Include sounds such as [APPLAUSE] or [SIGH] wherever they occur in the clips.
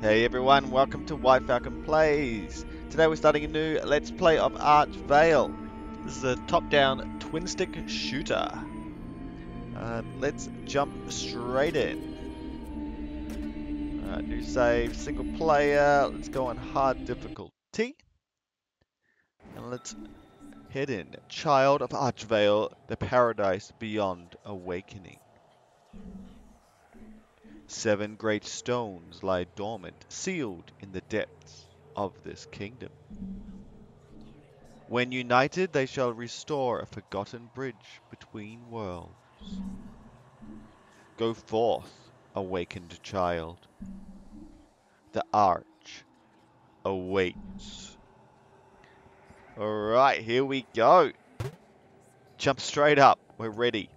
Hey everyone, welcome to White Falcon Plays. Today we're starting a new Let's Play of Archvale. This is a top-down twin-stick shooter. Uh, let's jump straight in. Alright, new save, single player. Let's go on hard difficulty. And let's head in. Child of Archvale, the paradise beyond awakening. Seven great stones lie dormant, sealed in the depths of this kingdom. When united, they shall restore a forgotten bridge between worlds. Go forth, awakened child. The arch awaits. Alright, here we go. Jump straight up. We're ready.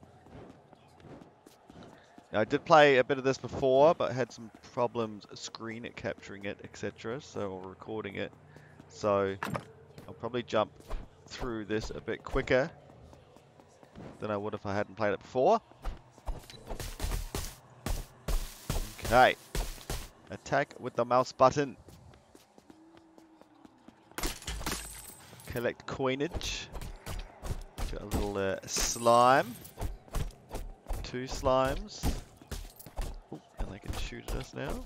I did play a bit of this before, but had some problems screen it, capturing it, etc. So, or recording it. So, I'll probably jump through this a bit quicker than I would if I hadn't played it before. Okay. Attack with the mouse button. Collect coinage. Got a little uh, slime. Two slimes. Shoot at us now.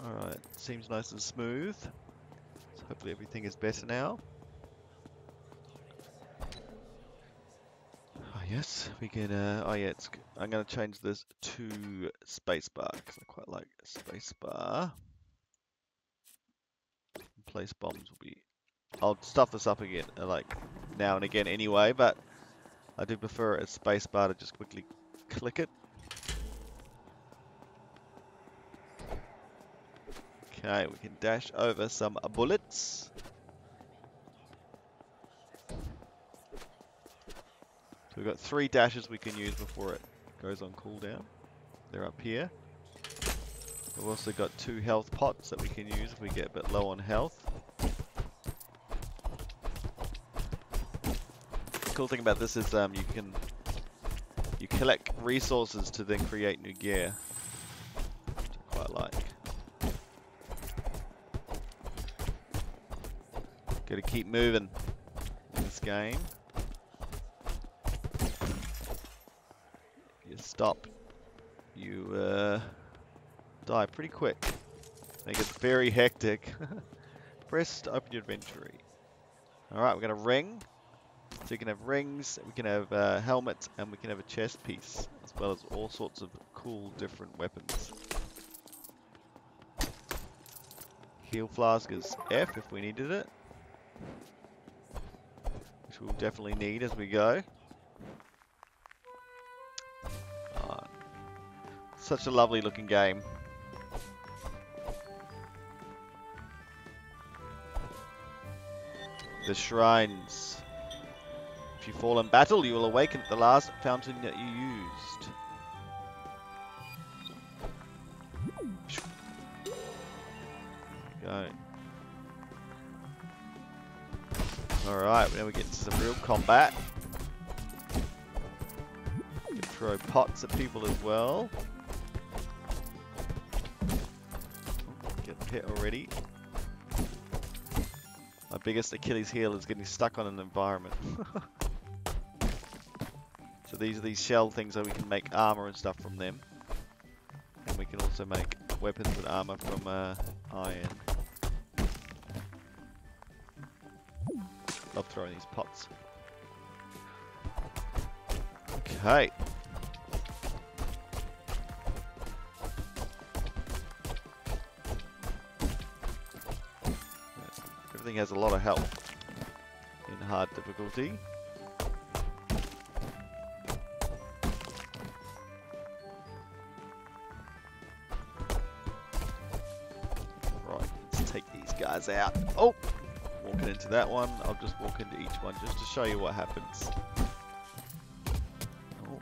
Alright, seems nice and smooth. So hopefully everything is better now. Oh yes, we can, uh, oh yeah, it's, I'm going to change this to spacebar, because I quite like spacebar. Place bombs will be, I'll stuff this up again, uh, like, now and again anyway, but I do prefer a spacebar to just quickly click it. Okay, we can dash over some bullets. So we've got three dashes we can use before it goes on cooldown. They're up here. We've also got two health pots that we can use if we get a bit low on health. The cool thing about this is um, you can you collect resources to then create new gear, which I quite like. Got to keep moving in this game. You stop, you uh, die pretty quick. It very hectic. [LAUGHS] Press to open your inventory. Alright, we're going to ring. So you can have rings, we can have uh, helmets, and we can have a chest piece, as well as all sorts of cool different weapons. Heal flask is F if we needed it. Which we'll definitely need as we go. Oh, such a lovely looking game. The shrines. If you fall in battle, you will awaken at the last fountain that you used. Alright, now we get to some real combat. Can throw pots at people as well. Getting hit already. My biggest Achilles heel is getting stuck on an environment. [LAUGHS] so these are these shell things that we can make armor and stuff from them. And we can also make weapons and armor from uh, iron. Love throwing these pots. Okay. Everything has a lot of health in hard difficulty. Right, let's take these guys out. Oh! Walking into that one, I'll just walk into each one just to show you what happens. Oh,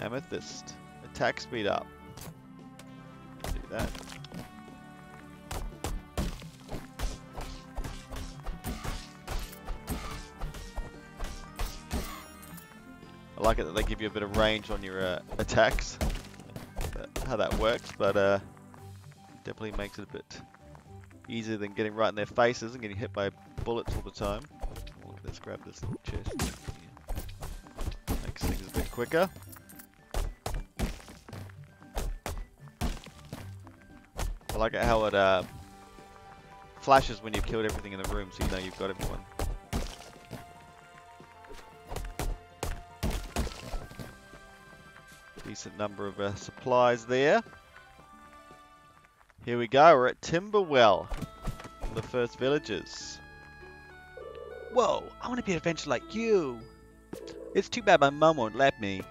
amethyst. Attack speed up. Do that. I like it that they give you a bit of range on your uh, attacks. How that works, but uh, definitely makes it a bit easier than getting right in their faces and getting hit by bullets all the time. Let's grab this little chest. Makes things a bit quicker. I like how it uh, flashes when you've killed everything in the room, so you know you've got everyone. Decent number of uh, supplies there. Here we go, we're at Timberwell, the first villagers. Whoa, I want to be an adventurer like you. It's too bad my mum won't let me.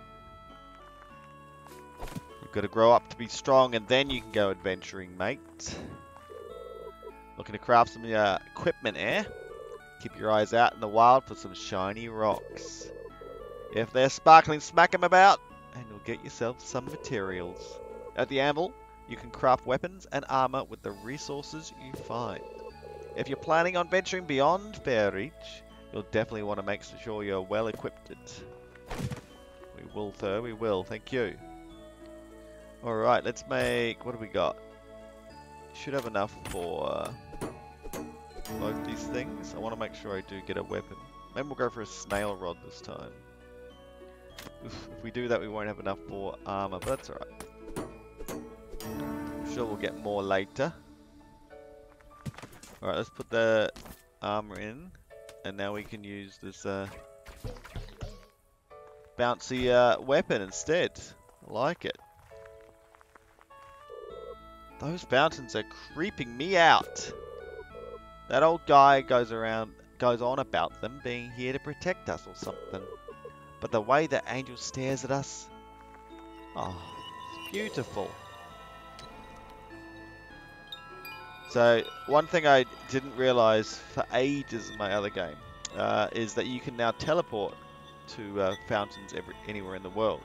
You've got to grow up to be strong and then you can go adventuring, mate. Looking to craft some uh, equipment, eh? Keep your eyes out in the wild for some shiny rocks. If they're sparkling, smack 'em about, and you'll get yourself some materials. At the anvil, you can craft weapons and armor with the resources you find. If you're planning on venturing beyond Fairreach, you'll definitely want to make sure you're well equipped. We will, sir, we will. Thank you. Alright, let's make... What do we got? Should have enough for both these things. I want to make sure I do get a weapon. Maybe we'll go for a snail rod this time. If we do that, we won't have enough for armor, but that's alright. Sure we'll get more later. Alright, let's put the armor in. And now we can use this uh, bouncy uh, weapon instead. I like it. Those fountains are creeping me out. That old guy goes around, goes on about them being here to protect us or something. But the way the angel stares at us, oh, it's beautiful. So one thing I didn't realize for ages in my other game uh, is that you can now teleport to uh, fountains every, anywhere in the world.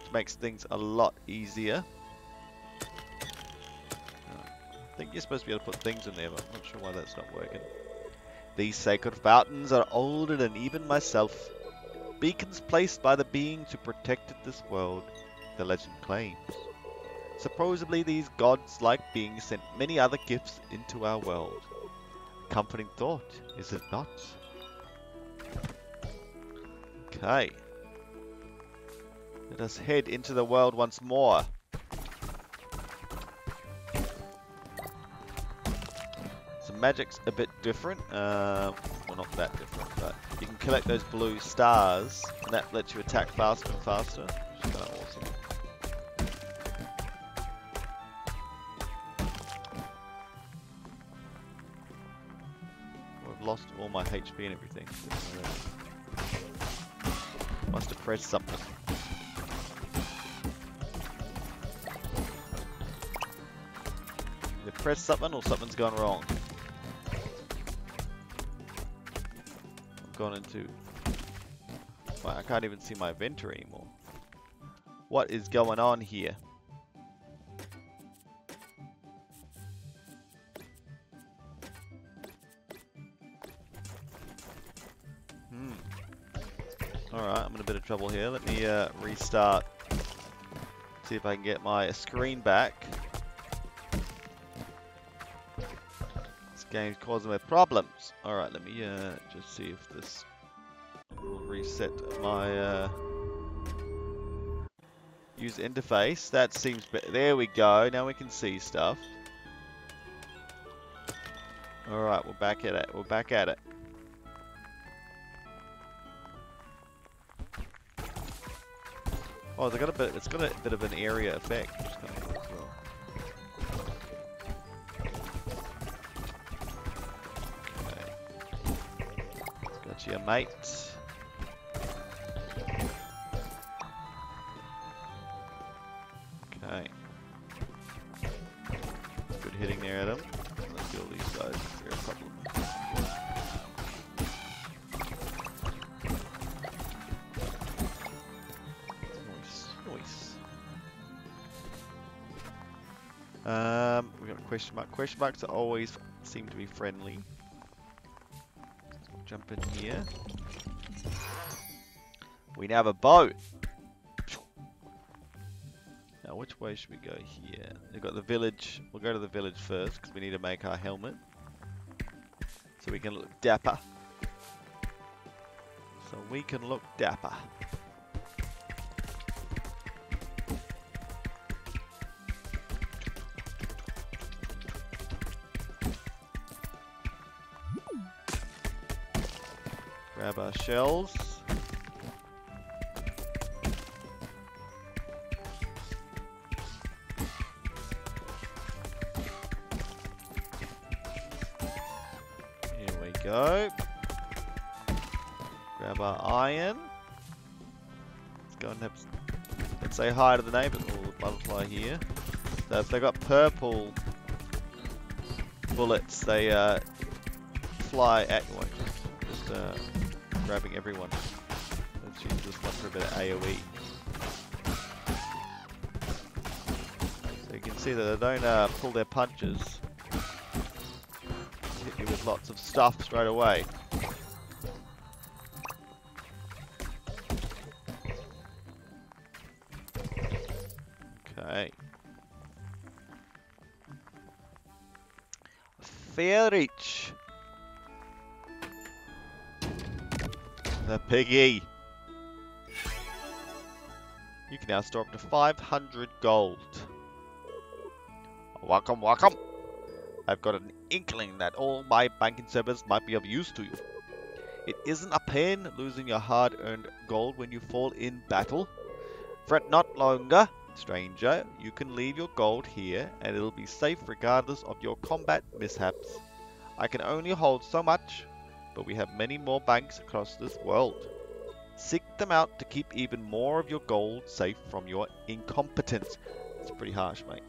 Which makes things a lot easier. I think you're supposed to be able to put things in there, but I'm not sure why that's not working. These sacred fountains are older than even myself. Beacons placed by the beings who protected this world, the legend claims. Supposedly these gods-like beings sent many other gifts into our world. Comforting thought, is it not? Okay. Let us head into the world once more. So magic's a bit different. Um, well, not that different, but you can collect those blue stars, and that lets you attack faster and faster, lost all my HP and everything. Must have pressed something. Either pressed something or something's gone wrong. I've gone into... I can't even see my inventory anymore. What is going on here? Alright, I'm in a bit of trouble here. Let me uh, restart. See if I can get my screen back. This game's causing me problems. Alright, let me uh, just see if this will reset my uh, user interface. That seems better. There we go. Now we can see stuff. Alright, we're back at it. We're back at it. Oh, it's got a bit. It's got a bit of an area effect. Okay. Got you, mate. Okay. Good hitting there, Adam. Let's kill these guys. There are a couple question mark. Question marks are always seem to be friendly. Jump in here. We now have a boat. Now, which way should we go here? We've got the village. We'll go to the village first because we need to make our helmet. So we can look dapper. So we can look dapper. Our shells. Here we go. Grab our iron. Let's go and have, let's say hi to the neighbors. Oh, the butterfly here. So if they got purple bullets, they uh, fly at you. Just uh, grabbing everyone. This one for a bit of AoE. So you can see that they don't uh, pull their punches. Hit you with lots of stuff straight away. The piggy. You can now store up to 500 gold. Welcome, welcome. I've got an inkling that all my banking service might be of use to you. It isn't a pain losing your hard-earned gold when you fall in battle. Fret not longer, stranger. You can leave your gold here and it'll be safe regardless of your combat mishaps. I can only hold so much, but we have many more banks across this world. Seek them out to keep even more of your gold safe from your incompetence. It's pretty harsh, mate.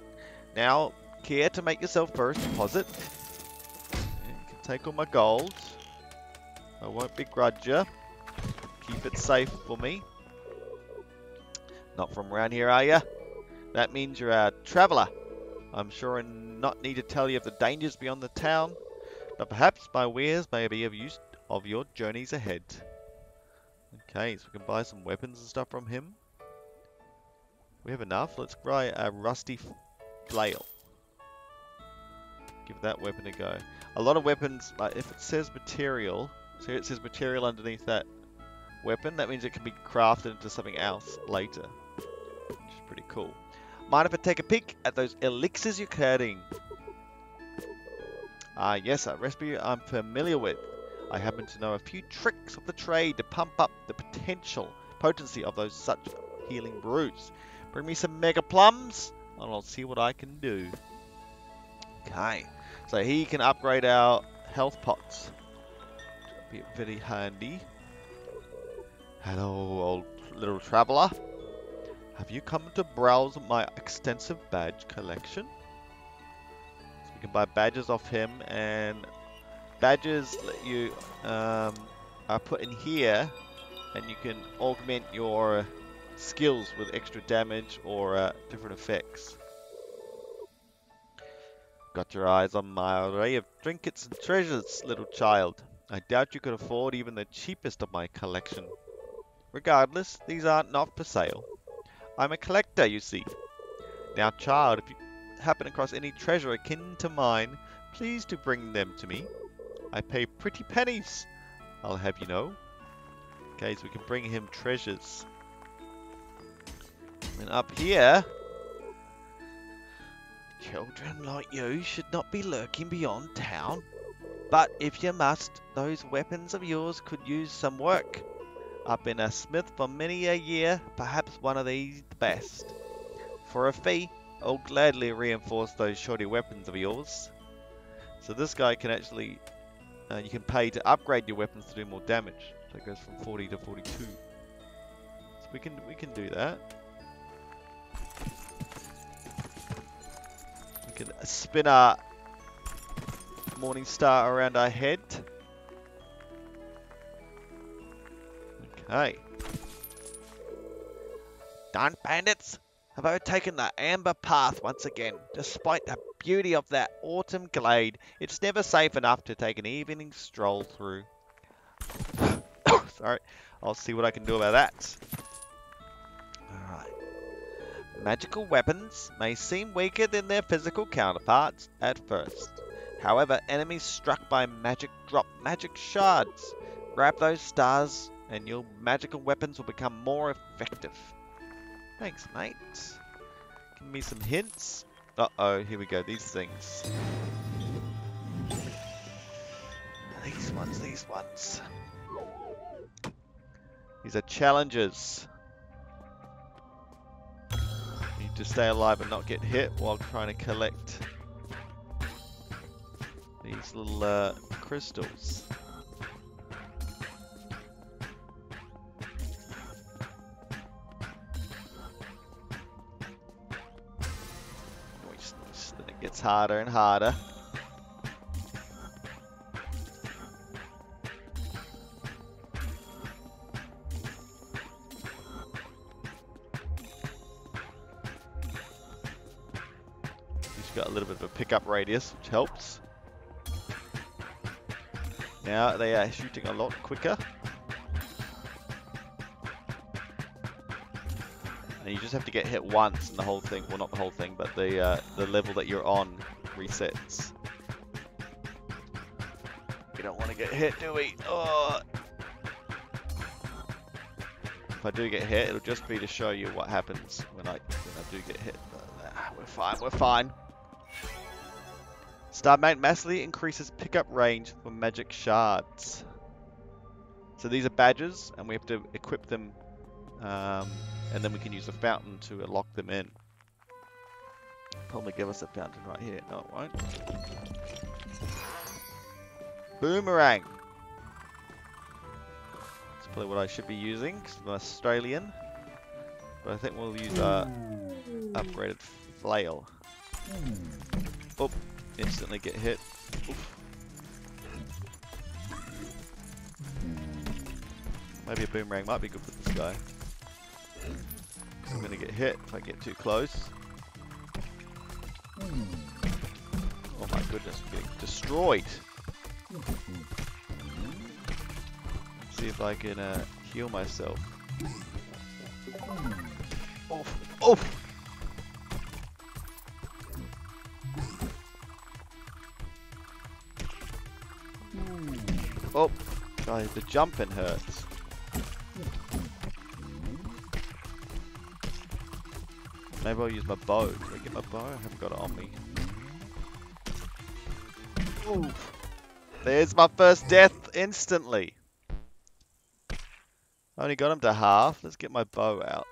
Now, care to make yourself first deposit? You can take all my gold. I won't begrudge you. Keep it safe for me. Not from around here, are you? That means you're a traveller. I'm sure I not need to tell you of the dangers beyond the town, but perhaps my wares may be of use of your journeys ahead. Okay, so we can buy some weapons and stuff from him. We have enough. Let's buy a rusty flail. Give that weapon a go. A lot of weapons, like if it says material, so it says material underneath that weapon, that means it can be crafted into something else later. Which is pretty cool. Mind if I take a peek at those elixirs you're carrying? Ah, yes, a recipe I'm familiar with. I happen to know a few tricks of the trade to pump up the potential potency of those such healing brews. Bring me some mega plums, and I'll see what I can do. Okay, so he can upgrade our health pots. Be very handy. Hello, old little traveller. Have you come to browse my extensive badge collection? We can buy badges off him, and badges let you um, are put in here, and you can augment your skills with extra damage or uh, different effects. Got your eyes on my array of trinkets and treasures, little child. I doubt you could afford even the cheapest of my collection. Regardless, these aren't not for sale. I'm a collector, you see. Now, child, if you happen across any treasure akin to mine, please do bring them to me. I pay pretty pennies, I'll have you know. Okay, so we can bring him treasures. And up here, children like you should not be lurking beyond town. But if you must, those weapons of yours could use some work. I've been a smith for many a year, perhaps one of these the best. For a fee, I'll gladly reinforce those shoddy weapons of yours. So this guy can actually, uh, you can pay to upgrade your weapons to do more damage. So it goes from 40 to 42. So we can we can do that. We can spin our morning star around our head. Okay. Darn bandits have overtaken the amber path once again. Despite the beauty of that autumn glade, it's never safe enough to take an evening stroll through. [COUGHS] Sorry, I'll see what I can do about that. Alright. Magical weapons may seem weaker than their physical counterparts at first. However, enemies struck by magic drop magic shards. Grab those stars and your magical weapons will become more effective. Thanks, mate. Give me some hints. Uh-oh, here we go, these things. These ones, these ones. These are challenges. You need to stay alive and not get hit while trying to collect these little uh, crystals. Gets harder and harder. He's got a little bit of a pickup radius, which helps. Now they are shooting a lot quicker. And you just have to get hit once and the whole thing, well not the whole thing, but the, uh, the level that you're on resets. We don't want to get hit, do we? Oh. If I do get hit, it'll just be to show you what happens when I, when I do get hit. We're fine, we're fine. Starmate massively increases pickup range for magic shards. So these are badges, and we have to equip them, um, and then we can use a fountain to lock them in. Probably give us a fountain right here. No, it won't. Boomerang. That's probably what I should be using, because I'm Australian. But I think we'll use our upgraded flail. Oh, instantly get hit. Oof. Maybe a boomerang might be good for this guy. I'm gonna get hit if I get too close. Oh my goodness, I'm getting destroyed. See if I can uh, heal myself. Oh, oof. Oh, guys, the jumping hurts. Maybe I'll use my bow. Can I get my bow? I haven't got it on me. There's my first death instantly. I only got him to half. Let's get my bow out.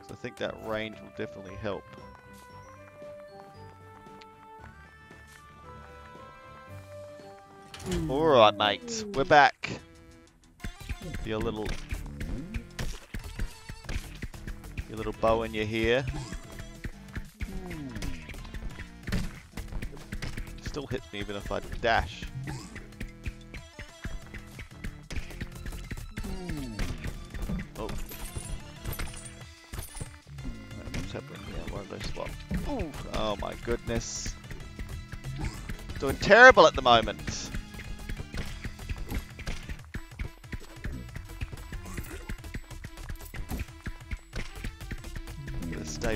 Because I think that range will definitely help. Alright, mate. We're back. Your little... Your little bow in your hair. Still hits me even if I dash. Oh. What's happening here? Where spot? Oh my goodness. Doing terrible at the moment.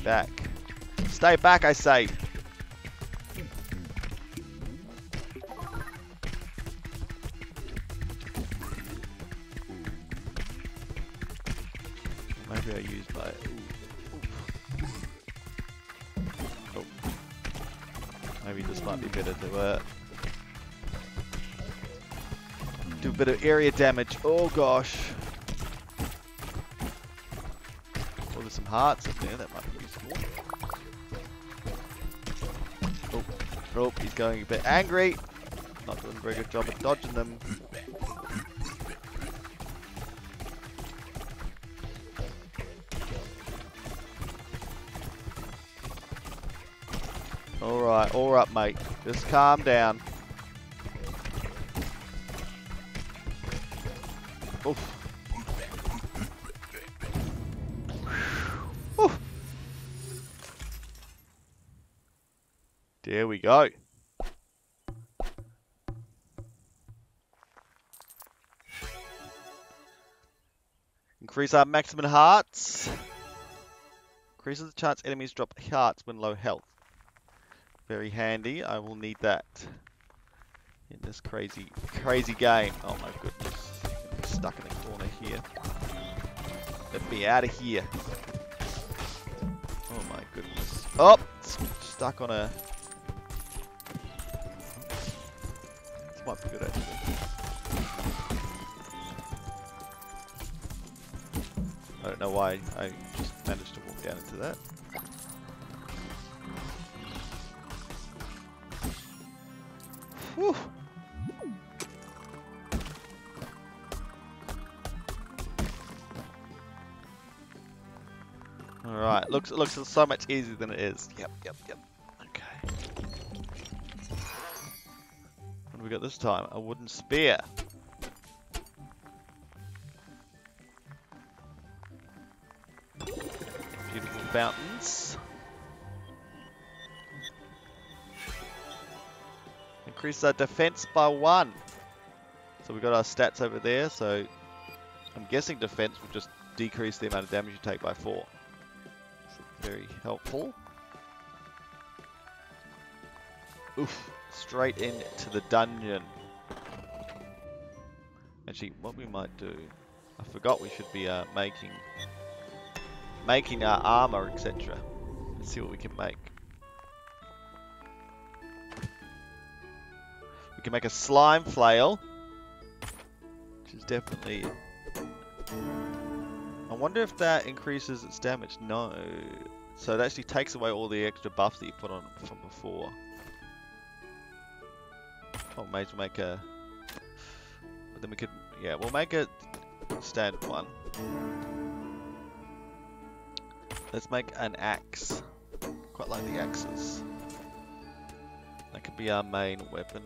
Back. Stay back, I say. Maybe I use my... Oh. Maybe this might be better to uh, do a bit of area damage. Oh gosh. Oh, there's some hearts up there. That might be oh, he's going a bit angry. Not doing a very good job of dodging them. Alright, all right, mate. Just calm down. Go. Increase our maximum hearts. Increases the chance enemies drop hearts when low health. Very handy. I will need that in this crazy, crazy game. Oh my goodness. Stuck in the corner here. Let me out of here. Oh my goodness. Oh! Stuck on a... might be good. I don't know why I just managed to walk down into that. Alright, looks looks so much easier than it is. Yep, yep, yep. Do we got this time? A wooden spear. Beautiful fountains. Increase our defense by one. So we got our stats over there, so I'm guessing defense will just decrease the amount of damage you take by four. So very helpful. Oof, straight into the dungeon. Actually, what we might do, I forgot we should be uh, making making our armor, etc. Let's see what we can make. We can make a slime flail, which is definitely. I wonder if that increases its damage. No, so it actually takes away all the extra buffs that you put on from before. Oh, maybe we'll make a. But then we could, yeah, we'll make a standard one. Let's make an axe. Quite like the axes. That could be our main weapon.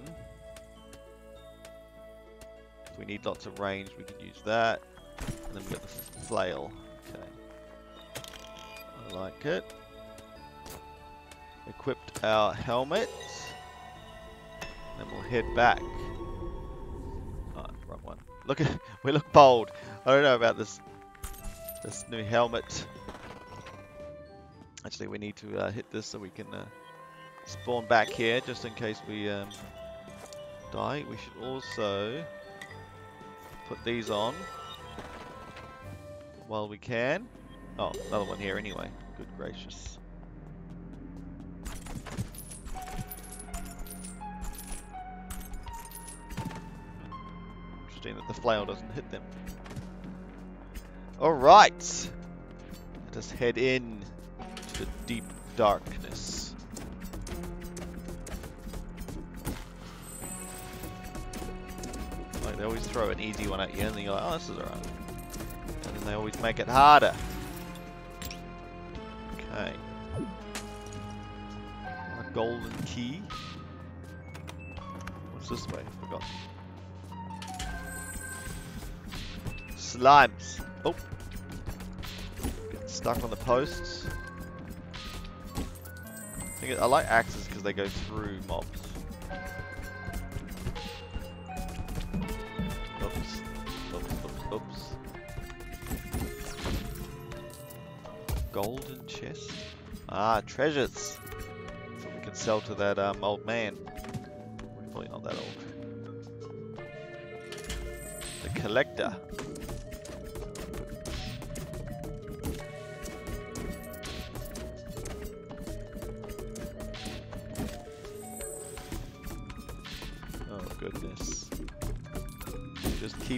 If we need lots of range, we can use that. And then we've got the flail. Okay. I like it. Equipped our helmet. Then we'll head back. Oh, wrong one. Look at [LAUGHS] we look bold. I don't know about this this new helmet. Actually, we need to uh, hit this so we can uh, spawn back here, just in case we um, die. We should also put these on while we can. Oh, another one here anyway. Good gracious. That the flail doesn't hit them. Alright! Let us head in to the deep darkness. Like they always throw an easy one at you and then you're like, oh this is alright. And then they always make it harder. Okay. A golden key. What's this way? I Slimes. Oh. Get stuck on the posts. I, I like axes because they go through mobs. Oops. Oops, oops, oops. Golden chest. Ah, treasures. So we can sell to that um, old man. Probably not that old. The collector.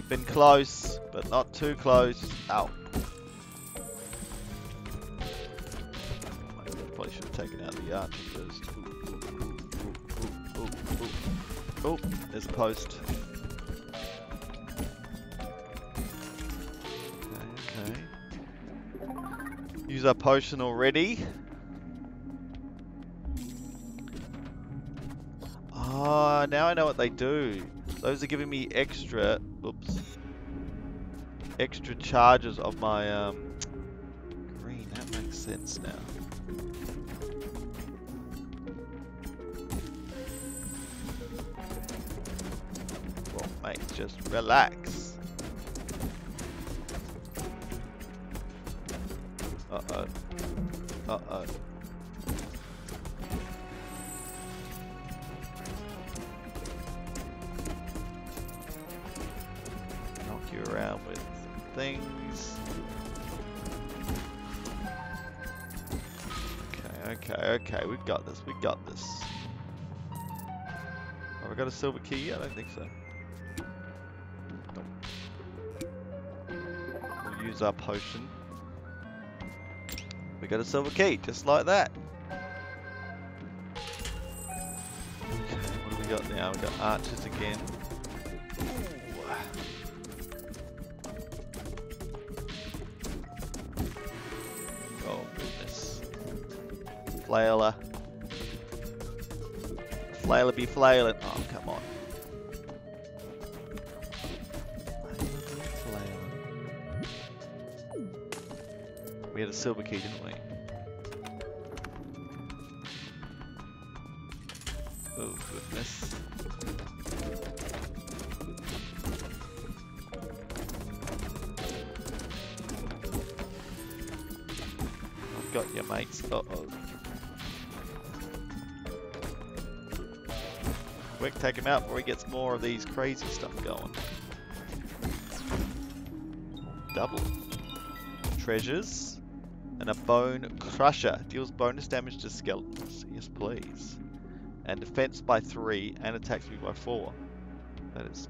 Keeping close, but not too close. Ow. Probably should have taken out the archer first. Oh, there's a post. Okay, okay. Use our potion already. Ah, now I know what they do. Those are giving me extra, extra charges of my um, green. That makes sense now. Well, mate, just relax. Got this. We got this. Have I got a silver key? I don't think so. We'll use our potion. We got a silver key, just like that. Okay, what do we got now? We got archers again. Flailer be flailing. Oh, come on. We had a silver key, didn't we? Oh goodness. I've got you, mates. Uh take him out before he gets more of these crazy stuff going. Double. Treasures. And a bone crusher. Deals bonus damage to skeletons. Yes, please. And defense by 3 and attacks me by 4. That is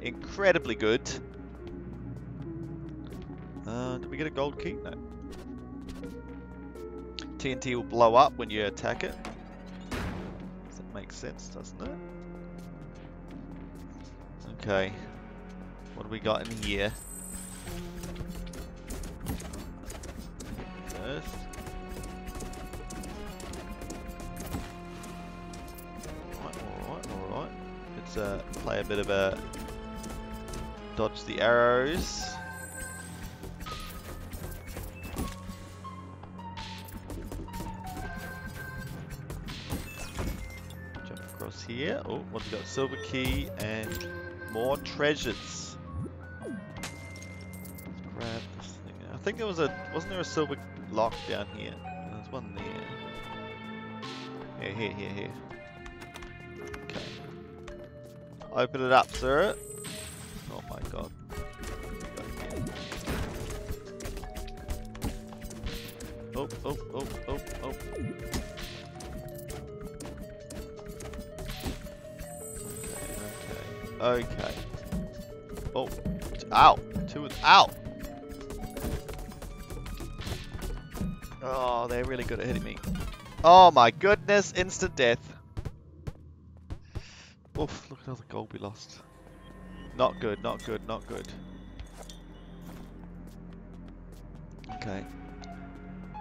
incredibly good. Uh, did we get a gold key? No. TNT will blow up when you attack it. Does That makes sense, doesn't it? Okay. What do we got in here? Alright, alright, alright. Let's uh, play a bit of a dodge the arrows. Jump across here. Oh, what we got? Silver key and more treasures. Let's grab this thing. I think there was a wasn't there a silver lock down here? There's one there. Here, here, here, here. Okay. Open it up, sir. Oh my god. Oh, oh, oh, oh, oh. Okay. Oh, out. Two is out. Oh, they're really good at hitting me. Oh my goodness, instant death. Oof, look at all the gold we lost. Not good, not good, not good. Okay.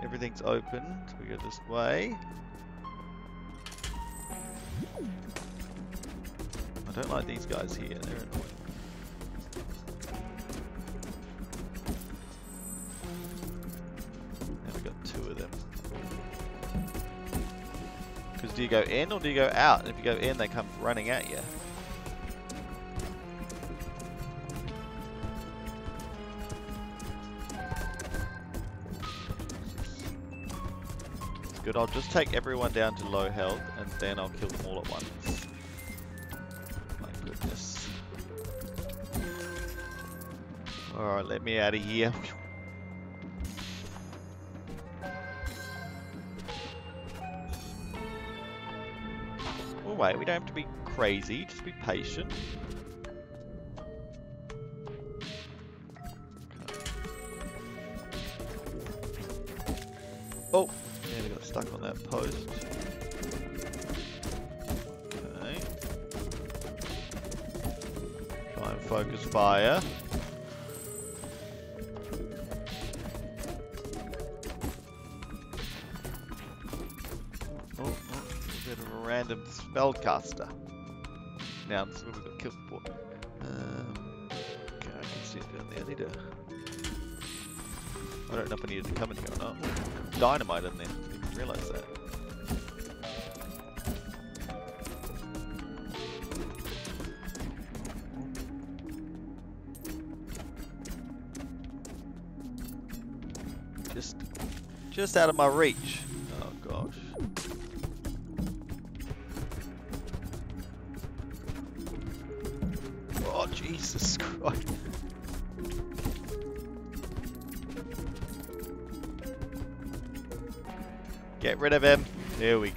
Everything's open. We go this way. Don't like these guys here, they're annoying. Now we got two of them. Because do you go in or do you go out? And if you go in, they come running at you. It's good. I'll just take everyone down to low health and then I'll kill them all at once. Alright, let me out of here. Well, wait, we don't have to be crazy, just be patient. Spellcaster. Now, where we got killed for. Um, okay, I can see it down there. I need to. I don't know if I needed to come in here or not. Dynamite in there. Didn't realize that. Just, just out of my reach.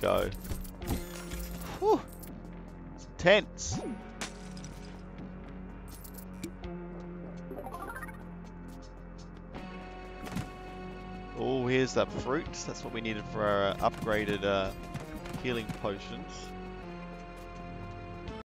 Go. Whew. It's intense. Oh, here's that fruit. That's what we needed for our upgraded uh, healing potions.